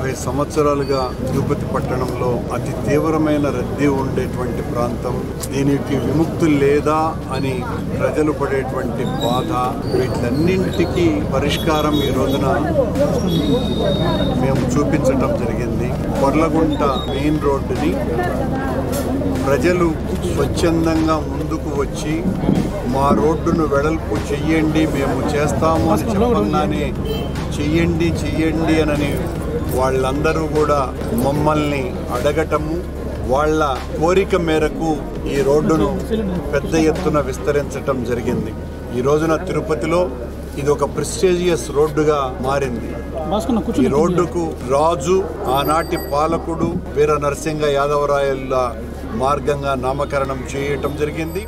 యాభై సంవత్సరాలుగా తిరుపతి పట్టణంలో అతి తీవ్రమైన రద్దీ ఉండేటువంటి ప్రాంతం. దీనికి విముక్తి లేదా అని ప్రజలు పడేటువంటి బాధ వీటన్నింటికి పరిష్కారం ఈ రోజున మేము చూపించటం జరిగింది. కొర్లగుంట మెయిన్ రోడ్డుని ప్రజలు స్వచ్ఛందంగా ముందుకు వచ్చి మా రోడ్డును వెడల్పు చెయ్యండి మేము చేస్తాము అని చెప్పగానే చెయ్యండి చెయ్యండి అని వాళ్ళందరూ కూడా మమ్మల్ని అడగటము వాళ్ళ కోరిక మేరకు ఈ రోడ్డును పెద్ద ఎత్తున విస్తరించటం జరిగింది. ఈ రోజున తిరుపతిలో ఇది ఒక ప్రెస్టేజియస్ రోడ్డుగా మారింది. ఈ రోడ్డుకు రాజు ఆనాటి పాలకుడు వీర నరసింహ యాదవరాయల మార్గంగా నామకరణం చేయటం జరిగింది.